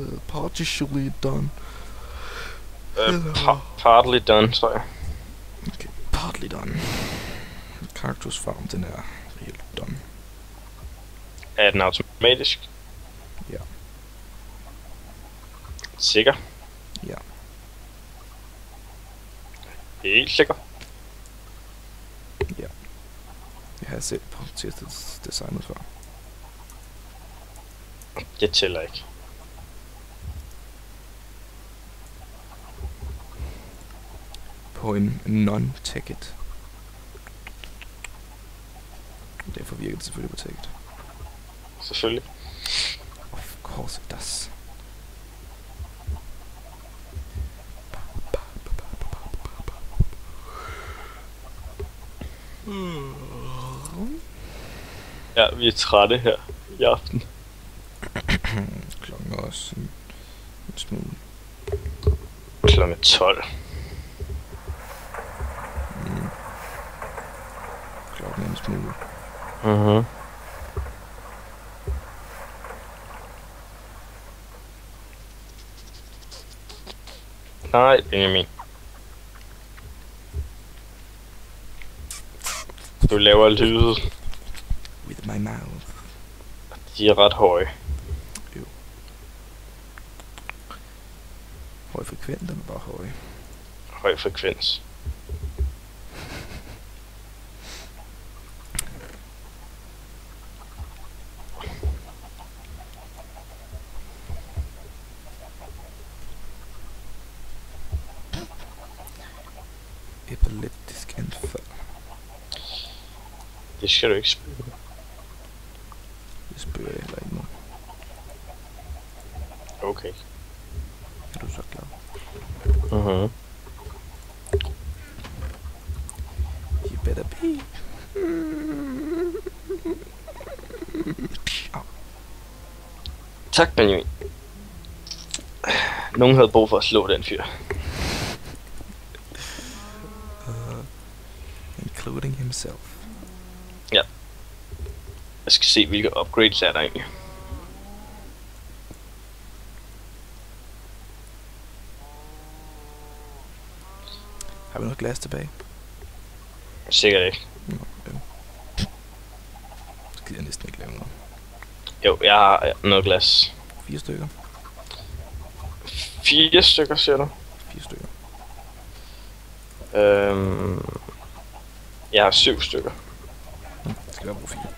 uh, partially done. Uh, pa- partly done, tror jeg. Okay, partly done. Cactus Farm, den er helt done. Er den automatisk? Ja. Sikker? Ja. Helt sikker? Jeg har selv på testet designet før. Det tæller ikke. På en non-ticket. Derfor virker det selvfølgelig på ticket. Selvfølgelig. Of course it does. Ja, vi er trætte her i aften. Klokken er også en, en smule. Klokken 12. Mm. Klokken er en smule. Mhm. Nej, Benjamin. Du laver lyde. With my mouth. De er ret høje. Høj frekvent, den er bare høj. Høj frekvens. Det skal du ikke spille. Det spørger jeg heller ikke nu. Okay. Er du så glad? Mhm. You better be. Tak, Benjamin. Nogen havde brug for at slå den fyr. Uh, including himself. Jeg skal se, hvilke upgrades er der egentlig. Har vi noget glas tilbage? Sikkert ikke. Nå, ja. Så gider jeg næsten ikke lave noget. Jo, jeg har noget glas. Fire stykker. Fire stykker, siger du? Fire stykker. Øhm, jeg har syv stykker. Hm, skal være bruge fire.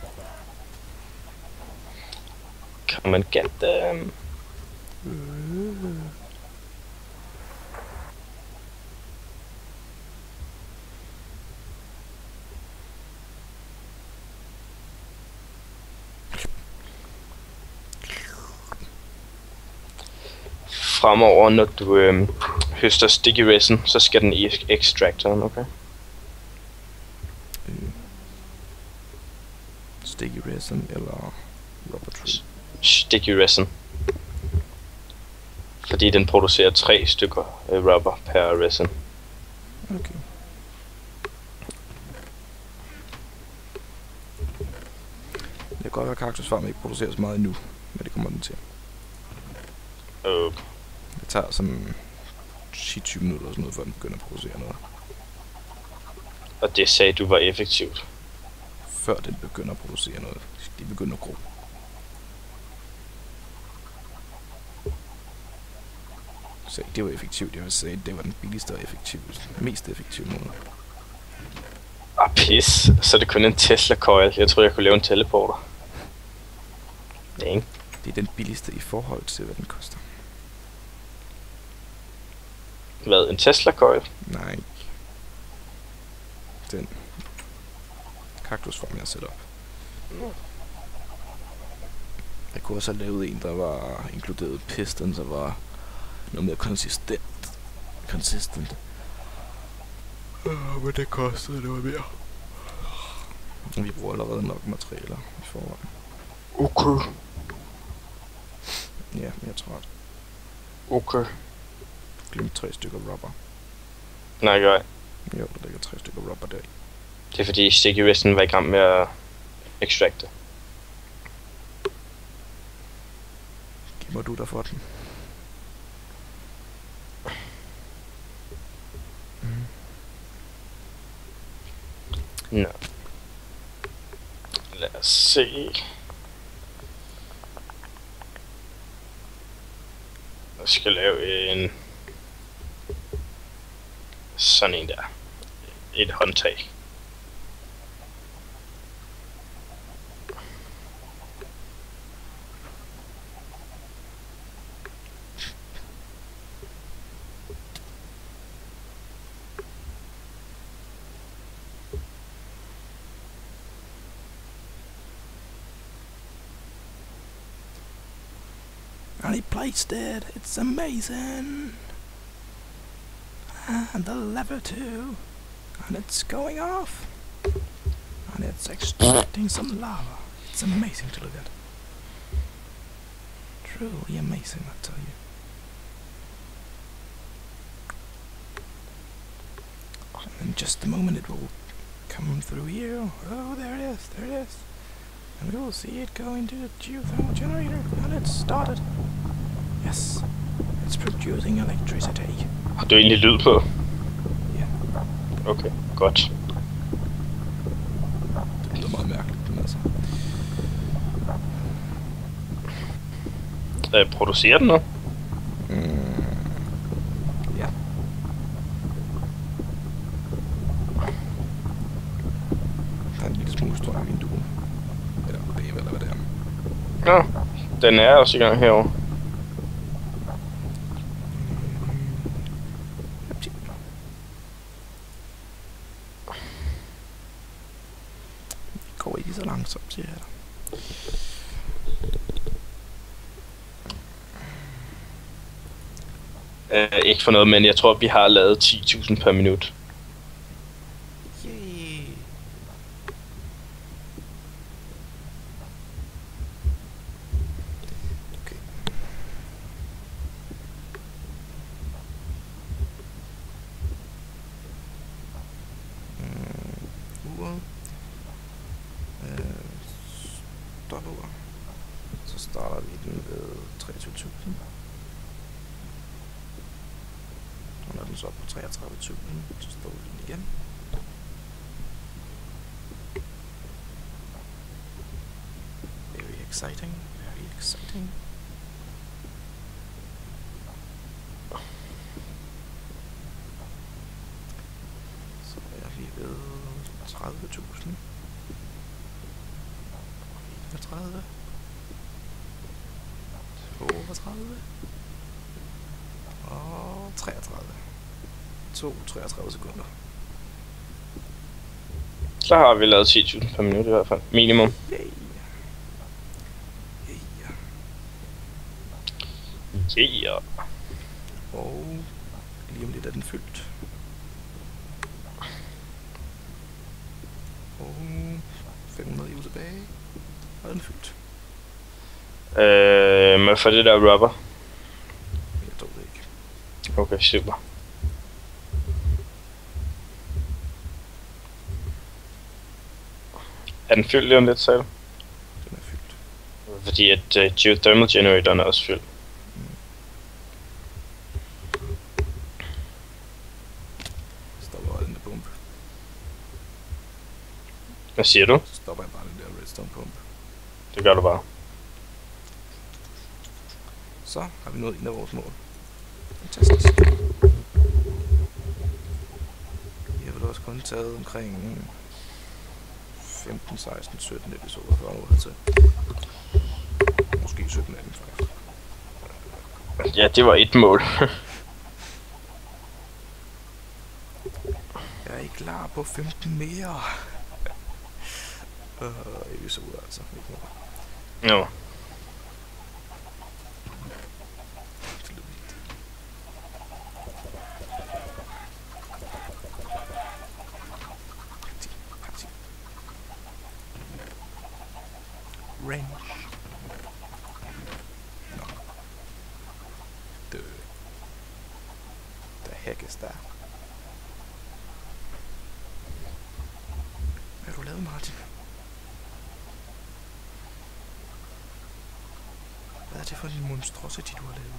Kan man get dem? Fremover, når du øhm, høster sticky resin, så skal den i extractoren, okay? Sticky resin eller rubber tree. Sticky resin. Fordi den producerer tre stykker øh, rubber per resin. Okay. Det kan godt være, at kaktusfarmen ikke producerer så meget endnu, men det kommer den til. Okay. Det tager sådan 10-20 minutter eller sådan noget, før den begynder at producere noget. Og det sagde du var effektivt. Før den begynder at producere noget. De begynder at gro. Så det var effektivt. Jeg vil sige, det var den billigste og effektiveste, mest effektive måde. Ah, pis. Så er det kun en Tesla coil. Jeg tror jeg kunne lave en teleporter. Dang. Det er den billigste i forhold til, hvad den koster. Hvad, en Tesla coil? Nej. Den kaktusform, jeg sat op. Jeg kunne også have lavet en, der var inkluderet piston, så var noget mere konsistent. Consistent. Uh, men det kostede noget mere. Vi bruger allerede nok materialer i forvejen. Okay. Ja, jeg tror, at Okay. glem tre stykker rubber. Nej, gør jeg. Jo, der ligger tre stykker rubber der. Det er fordi Sticky Resin var i gang med at extracte. Gemmer du dig for den? Nå. Lad os se. Jeg skal lave en... Sådan en der. Et håndtag. And he placed it. It's amazing. And the lever too. And it's going off. And it's extracting some lava. It's amazing to look at. Truly amazing, I tell you. And in just a moment it will come through here. Oh, there it is, there it is. And we will see it go into the geothermal generator. And it's started. Yes, it's producing electricity. Har du egentlig lyd på? Ja. Okay, godt. Det lyder meget mærkeligt, men altså. Øh, producerer den noget? Mm. Ja. Der er en lille smule strøm i vinduet. Eller bagved, eller hvad det er. Ja, den er også i gang herovre. Det går ikke så langsomt, siger jeg dig. Øh, ikke for noget, men jeg tror, vi har lavet 10.000 per minut. Yay. Okay. Mm, uret. Øh, stopur. Så starter vi den ved 23.000. Og når den så er på 33.000, så står vi den igen. Very exciting, very exciting. Så er vi ved 30.000. 31. 32. Og 33. 2, 33 sekunder. Så har vi lavet 10.000 per minut i hvert fald. Minimum. Yay. Yeah. Yeah. Og lige om lidt er den fyldt. Og 500 EU tilbage. Og er den fyldt. Øh, men for det der rubber. Jeg tror det ikke. Okay, super. Er den fyldt lige om lidt, sagde du? Den er fyldt. Fordi at uh, geothermal generatoren er også fyldt. Stopper jeg den der pumpe. Hvad siger du? Så stopper jeg bare den der redstone pumpe. Det gør du bare. Så har vi nået en af vores mål. Fantastisk. Vi har vel også kun taget omkring 15, 16, 17 episoder for at nå hertil. Måske 17 af dem faktisk. Ja, det var et mål. Jeg er ikke klar på 15 mere. Øh, episoder altså. Ikke noget. jo. Det lyder vildt. Parti, parti. Range. Nå. The... The heck is that? Hvad har du lavet, Martin? Hvad er det for en monstrosity, du har lavet?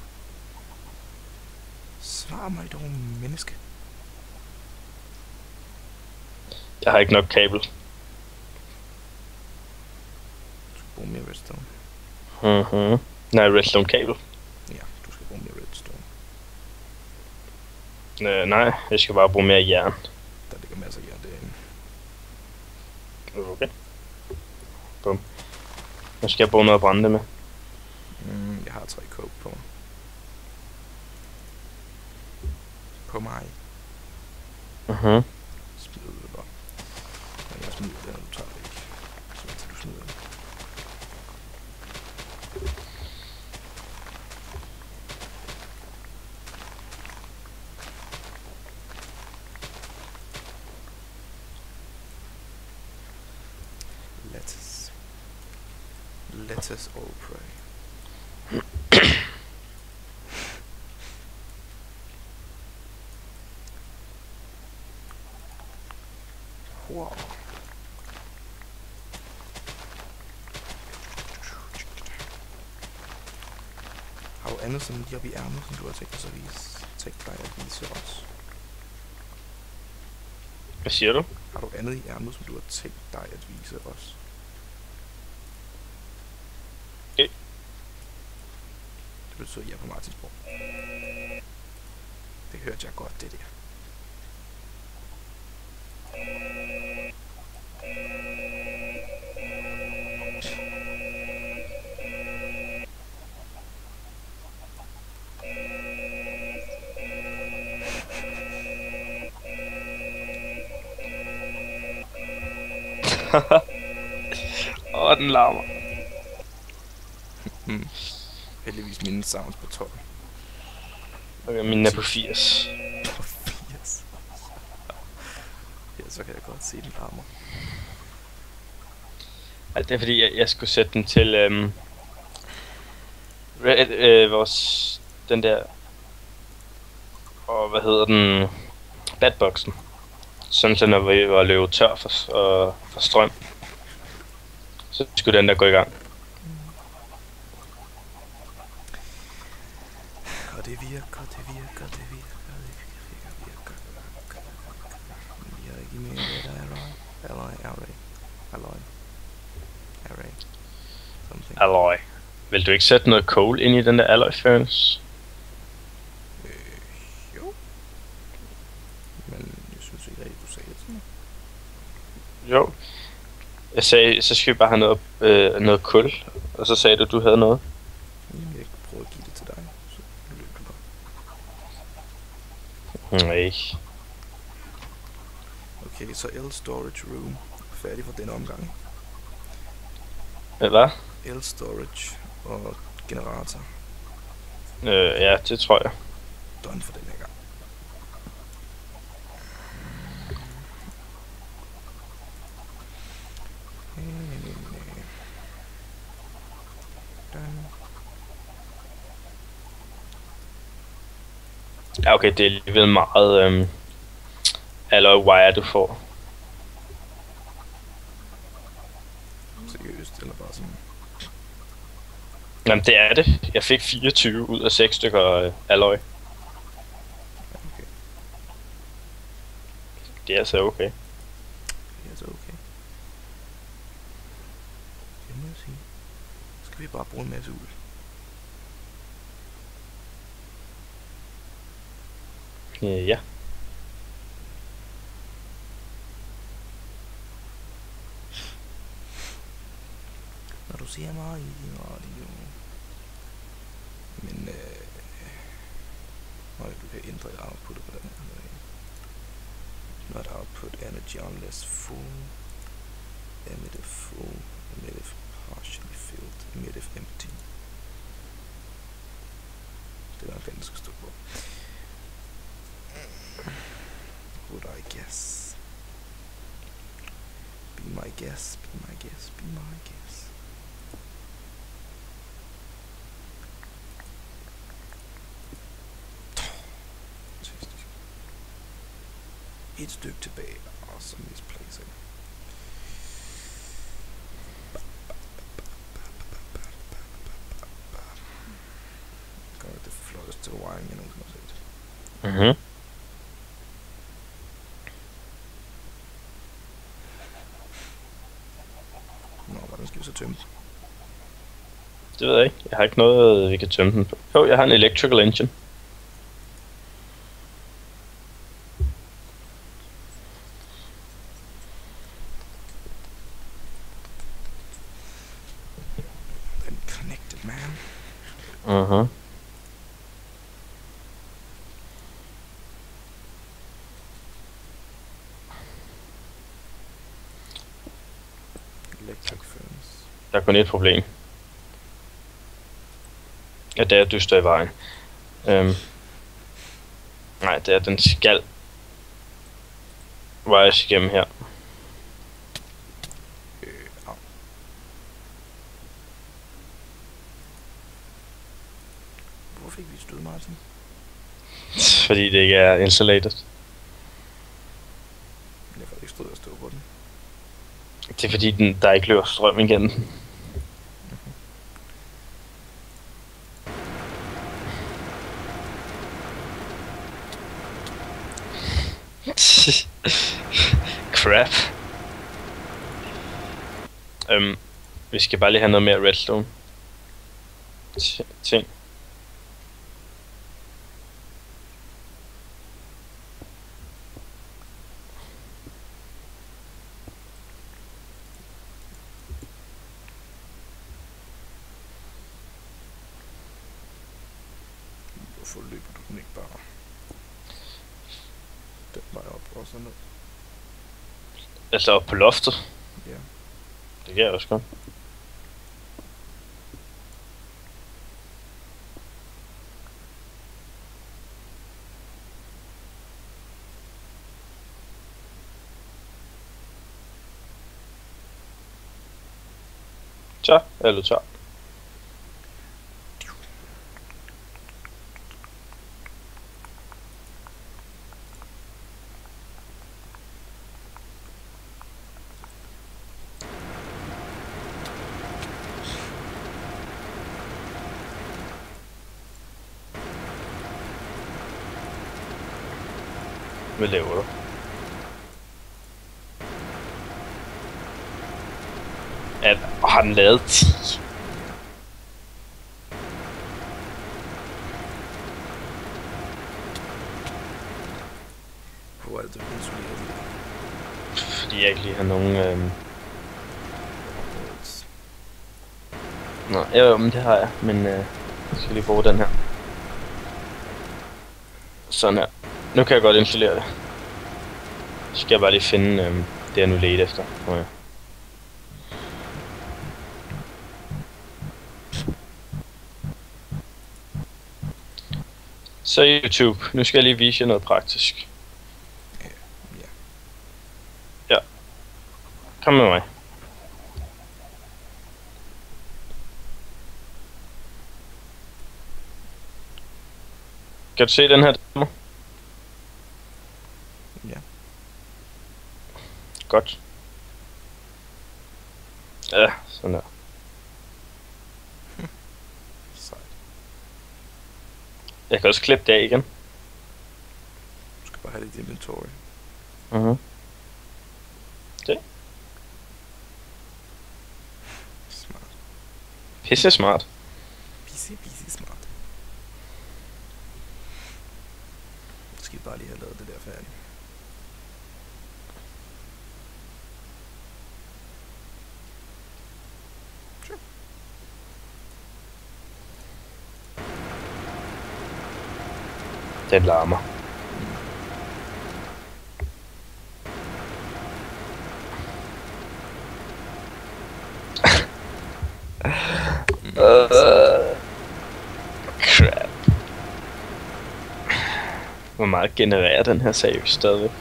Svar mig dog, menneske. Jeg har ikke nok kabel. Du skal bruge mere redstone. Mhm. Nej, redstone kabel. Ja, du skal bruge mere redstone. Øh, nej, jeg skal bare bruge mere jern. Der ligger masser af jern derinde. Okay. Bum. Nu skal jeg bruge noget at brænde det med. Mm, jeg har tre coke på mig. På mig. Mhm. Smid det bare. Men jeg smider det, når du tager det ikke. Så indtil du smider det. Lettuce. Let us all pray. Wow. Har du andet sådan lige oppe i ærmet, som du har tænkt dig at vise, tænkt dig at vise os? Hvad siger du? Har du andet i ærmet, som du har tænkt dig at vise os? Det betyder på Martinsborg. Det hørte jeg godt, det der. Åh, oh, den larmer. Mm. Heldigvis mine sounds på 12. Okay, min er på 80. På 80. Ja, så kan jeg godt se den larmer. Ej, det er fordi, jeg, jeg skulle sætte den til øhm, Red, øh, vores, den der, og hvad hedder den, batboxen. Sådan så når vi var løbet tør for, og, for strøm, så skulle den der gå i gang. Og det virker, det virker, det virker, det virker, virker, virker. Vi har ikke mere det der alloy. Alloy. Alloy. Array. Something. Alloy. Vil du ikke sætte noget coal ind i den der alloy furnace? Øh, jo. Men jeg synes ikke rigtig, du sagde det til mig. Jo. Jeg sagde, så skal vi bare have noget, øh, noget kul, og så sagde du, du havde noget. Jamen, jeg prøvede at give det til dig, så løb du bare. Nej. Okay, så L Storage Room. Færdig for denne omgang. Hvad? L Storage og generator. Øh, ja, det tror jeg. Done for den her gang. Done. Ja, okay, det er alligevel meget øhm, alloy wire, du får. Seriøst, eller bare sådan... Jamen, det er det. Jeg fik 24 ud af 6 stykker øh, alloy. Okay. Det er altså okay. Det er så okay. Det må jeg sige. Så skal vi bare bruge en masse uld. Yeah. روسية معي راديو من input output not output energy unless full. Emitter full emitter partially filled emitter Be my guess, be my guess, be my guess. Fantastisk. Et stykke tilbage, og så misplacer jeg. Godt det flotteste wiring, jeg nogensinde har set. Mhm. Det ved jeg ikke. Jeg har ikke noget, vi kan tømme den på. Jo, jeg har en electrical engine. Den connected man. Mhm. Electric furnace. Der er kun et problem. Ja, det er dyster i vejen. Øhm. Nej, det er, den skal vejes igennem her. Hvor fik vi stød, Martin? Fordi det ikke er insulated. Jeg får ikke stød at stå på den. Det er fordi, den, der ikke løber strøm igennem den. Crap. Øhm, vi skal bare lige have noget mere redstone. Ti- Ting. Altså op på loftet. Ja. Det kan jeg også godt. Så er du tør. Hvad laver du? Har den lavet 10? Hvor er det, du? Fordi jeg ikke lige har nogen... Boards? Nå, jo, jo, men det har jeg. Men øh, jeg skal lige bruge den her. Sådan her. Nu kan jeg godt installere det. Så skal jeg bare lige finde øhm, det, jeg nu ledte efter. Nå, ja. Så YouTube, nu skal jeg lige vise jer noget praktisk. Ja. Kom med mig. Kan du se den her demo? Ja. Godt. Ja, sådan der. Jeg kan også klippe det af igen. Du skal bare have dit inventory. Mhm. Smart. Pisse smart. Pisse, pisse smart. Så skal bare lige have lavet det der færdigt. Den larmer. Uh, crap. Hvor meget genererer den her seriøst stadigvæk? Kan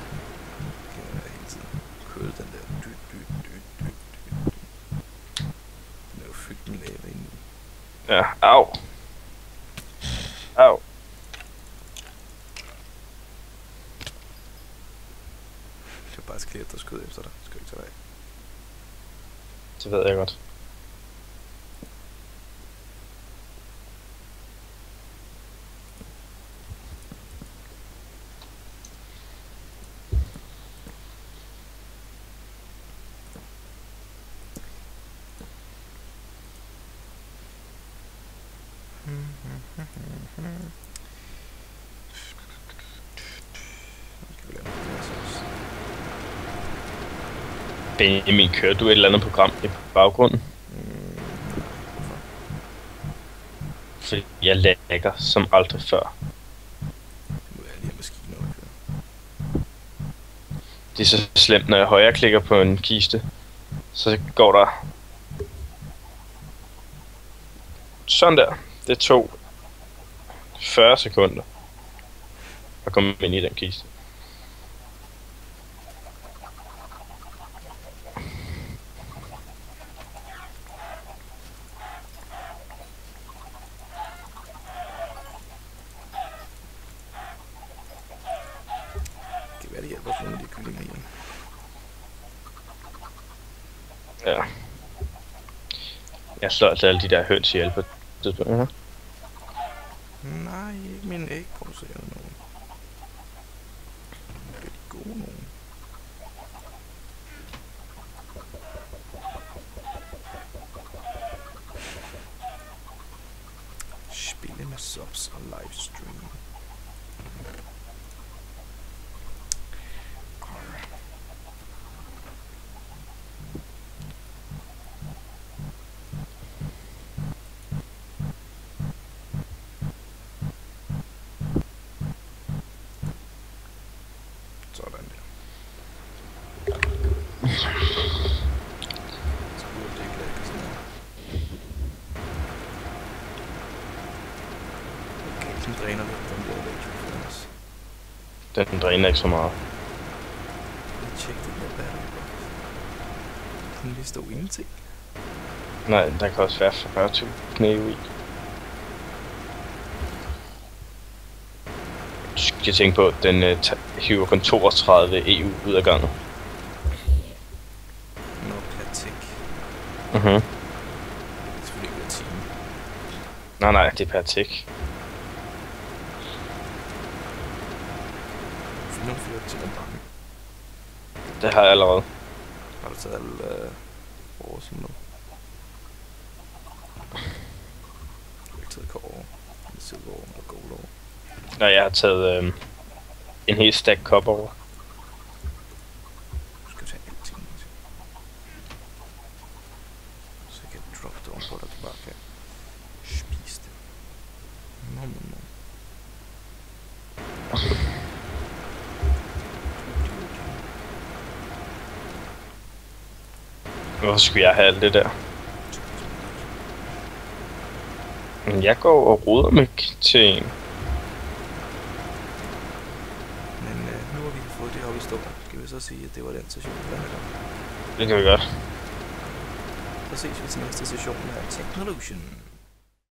jeg hele tiden køle den der dyt, dyt, dyt, dyt, dyt. Den er jo fyldt med lava inde i. Ja, au. Au. Det er bare et skelet, der skød efter dig. Det Skal ikke tage dig af? Det ved jeg godt. Skal vi lave noget gas også? Benjamin, kører du et eller andet program i baggrunden? Fordi jeg lægger som aldrig før. Nu er lige at køre. Det er så slemt, når jeg højreklikker på en kiste, så går der... Sådan der. Det tog 40 sekunder at komme ind i den kiste. Det kan være, det hjælper for nogle af de kyllinger igen. Ja. Jeg slår altså alle de der høns ihjel på et tidspunkt. Ja. Nej, ikke min ægproducerende nogen. Det er de gode nogen. Spille med subs og livestream. Arr. Sådan der. Så burde det ikke lægge sådan her. Okay, den dræner lidt, den der elektrofones. Den dræner ikke så meget. Lige tjek den der battery box. Den lige stod ingenting. Nej, der kan også være 40 knæve i. Du skal tænke på, at den øh, hiver kun 32 EU ud af gangen. Nå, per tick. Mhm. Det er selvfølgelig ikke hver time. Nej, nej, det er per tick. Til den bange. Det har jeg allerede. Har du taget alle øh, vores nu? Du har ikke taget kår over. Silver over, eller gold over. Når jeg har taget øh, en hel stack kop over. Du skal tage alting. Martin. Så jeg kan droppe det ovenpå dig, du bare kan spise det. Nom, nom, nom. Hvorfor skulle jeg have alt det der? Men jeg går og roder k- til en. Men øh, nu har vi fået det op i stå. Skal vi så sige, at det var den session, der er Det kan vi godt. Så ses vi til næste session af Technolution.